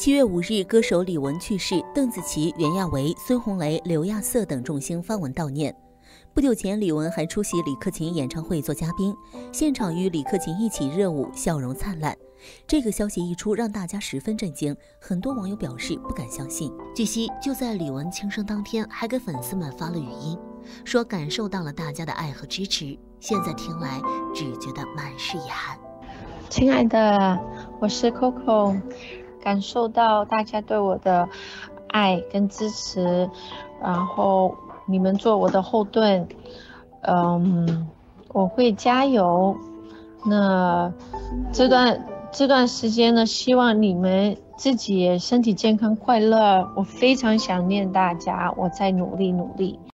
七月五日，歌手李玟去世，邓紫棋、袁娅维、孙红雷、刘亚瑟等众星发文悼念。不久前，李玟还出席李克勤演唱会做嘉宾，现场与李克勤一起热舞，笑容灿烂。这个消息一出，让大家十分震惊，很多网友表示不敢相信。据悉，就在李玟轻生当天，还给粉丝们发了语音，说感受到了大家的爱和支持，现在听来只觉得满是遗憾。亲爱的，我是 Coco，感受到大家对我的爱跟支持，然后。你们做我的后盾，嗯，我会加油。那这段这段时间呢，希望你们自己身体健康、快乐。我非常想念大家，我在努力努力。